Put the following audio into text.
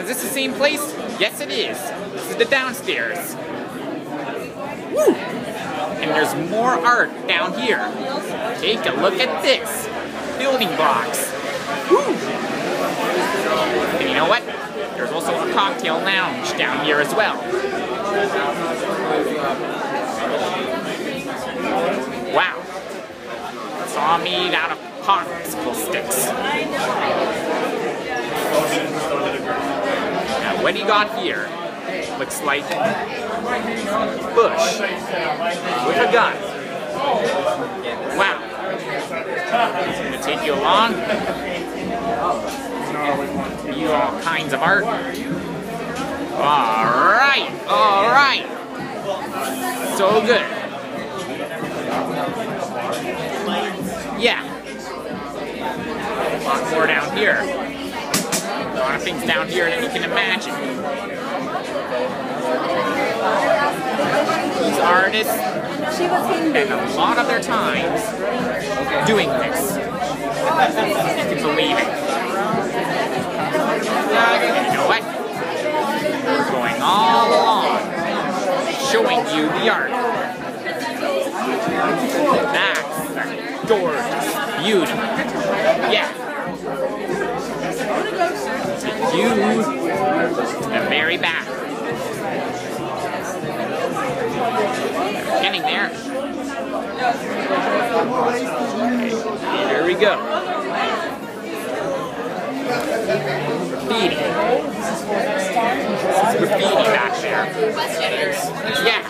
Now, is this the same place? Yes, it is. This is the downstairs. Woo! And there's more art down here. Take a look at this. Building blocks. Woo! And you know what? There's also a cocktail lounge down here as well. Wow. All made out of popsicle sticks. What you got here? Looks like Bush with a gun. Wow. Gonna take you along. You all kinds of art. Alright, alright. So good. Yeah. A lot more down here. Lot of things down here that you can imagine. These artists spend a lot of their time doing this. You can believe it. And you know what? We're going all along, showing you the art. That's gorgeous beauty. Yeah. Take you to the very back. Getting there. Okay, here we go. Graffiti. This is graffiti back there. Yeah.